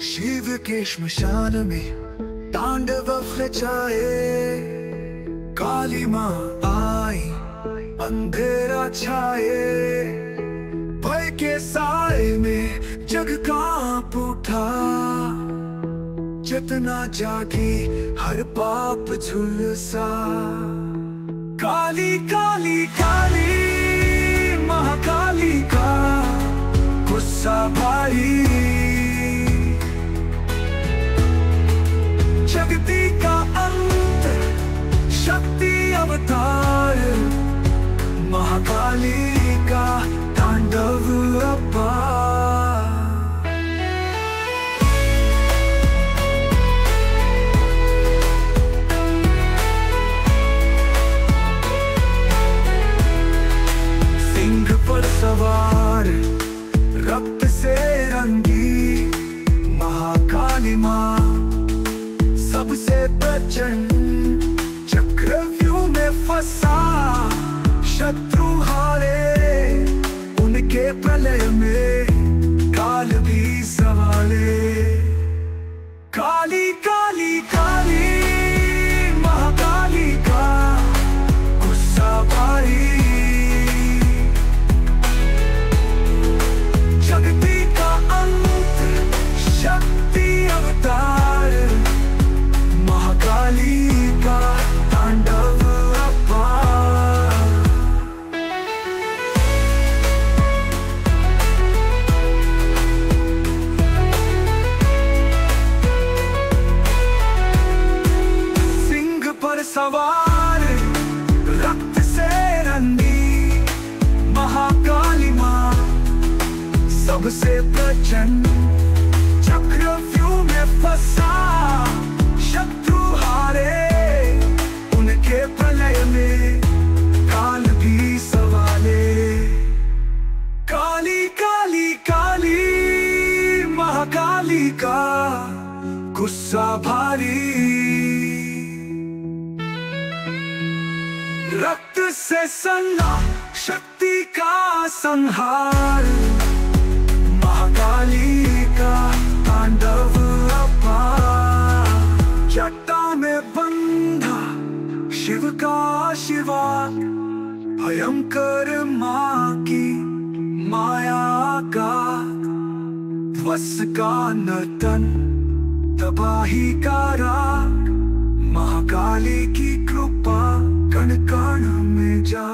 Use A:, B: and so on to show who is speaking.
A: शिव के श्मशान में तांडव रचाए काली माँ आई, अंधेरा छाए। भय के साए में जग काँप उठा। जितना जागी हर पाप झुलसा। काली काली काली, महाकाली का गुस्सा भारी। रक्त से रंगी महाकाली माँ सबसे प्रचंड चक्रव्यूह में फंसा शत्रु हारे, उनके प्रलय में। सवार, रक्त से रंगी महाकाली माँ, सबसे प्रचंड चक्रव्यूह में फंसा, शत्रु हारे, उनके प्रलय में काल भी सवाले। काली काली काली महाकाली का गुस्सा भारी। से सन्ना शक्ति का संहार। महाकाली का तांडव जटा में बंधा, शिव का शिवा। भयंकर माँ की माया का। ध्वस का नर्तन, तबाही का राग। महाकाली की कृपा कण कान में जा